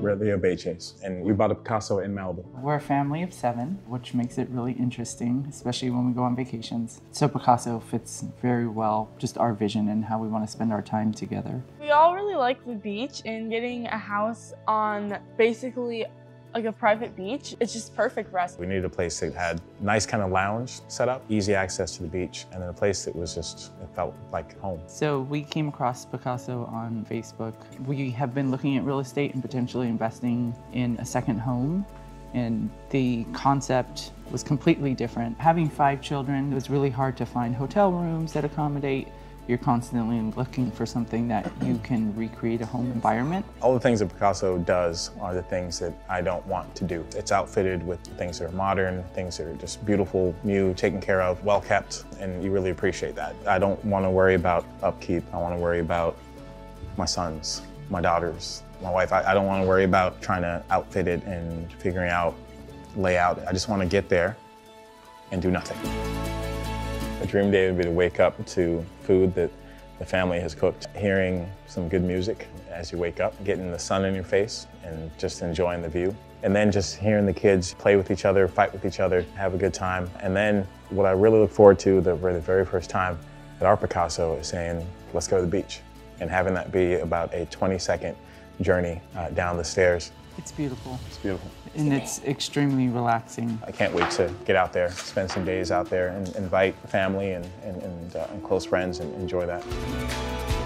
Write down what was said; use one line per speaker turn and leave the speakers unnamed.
we're Leo Chase, and we bought a Pacaso in Malibu.
We're a family of seven, which makes it really interesting, especially when we go on vacations. So Pacaso fits very well just our vision and how we want to spend our time together.
We all really like the beach and getting a house on basically like a private beach. It's just perfect for us.
We needed a place that had nice kind of lounge set up, easy access to the beach, and then a place that was just, it felt like home.
So we came across Pacaso on Facebook. We have been looking at real estate and potentially investing in a second home. And the concept was completely different. Having five children, it was really hard to find hotel rooms that accommodate you're constantly looking for something that you can recreate a home environment.
All the things that Pacaso does are the things that I don't want to do. It's outfitted with things that are modern, things that are just beautiful, new, taken care of, well kept, and you really appreciate that. I don't want to worry about upkeep. I want to worry about my sons, my daughters, my wife. I, I don't want to worry about trying to outfit it and figuring out layout. I just want to get there and do nothing. A dream day would be to wake up to food that the family has cooked, hearing some good music as you wake up, getting the sun in your face and just enjoying the view. And then just hearing the kids play with each other, fight with each other, have a good time. And then what I really look forward to the, the very first time at our Pacaso is saying, let's go to the beach. And having that be about a 20 second journey uh, down the stairs.
It's beautiful.
It's beautiful.
And it's extremely relaxing.
I can't wait to get out there, spend some days out there and invite family and, and, and, uh, and close friends and enjoy that.